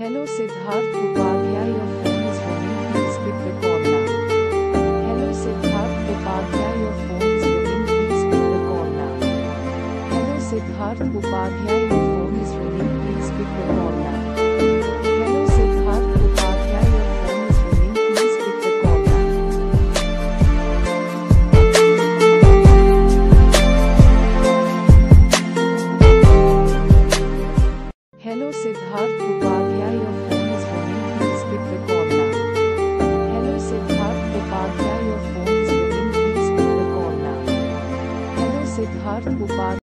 Hello Siddharth Upadhyay, your phone is ringing. Please pick the call now. Hello Siddharth Upadhyay, your phone is ringing. Please pick the call now. Hello Siddharth Upadhyay, Hello Siddharth Upadhyay your phone is ringing please pick the call now. Hello Siddharth Upadhyay your phone is ringing please pick the call now. Hello Siddharth Upadhyay